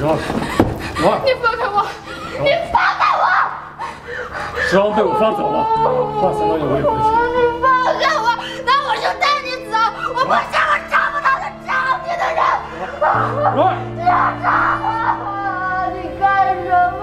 让我，你放开我！你放开我！石王被我放走了，华三。你放开我！那我就带你走！我不想我找不到的找你的人！喂，你要杀我！你干什么？